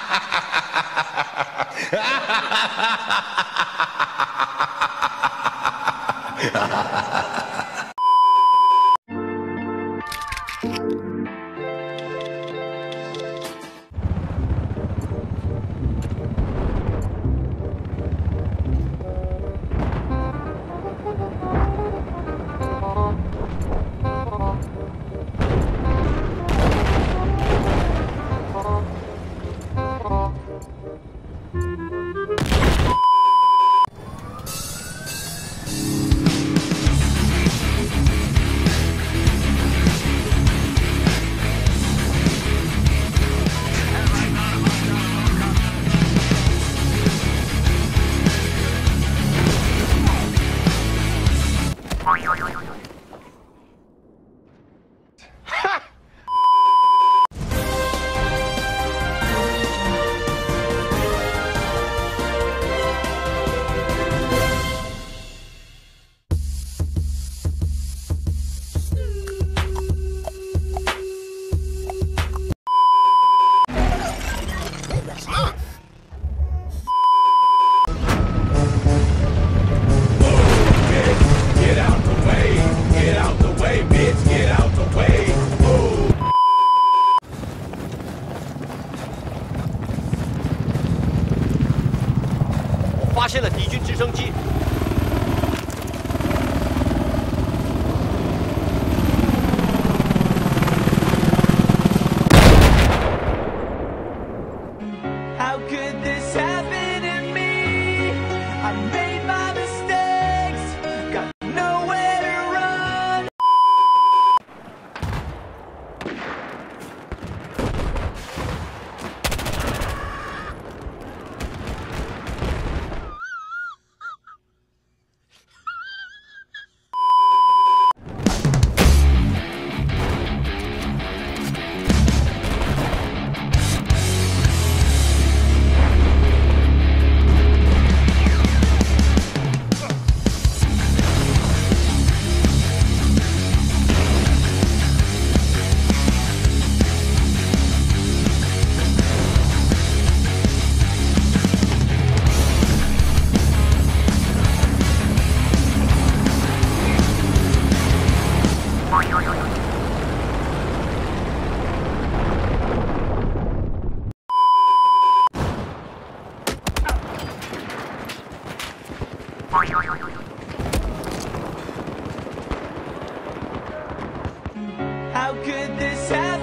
ハハハハ发现了敌军直升机，'How could this happen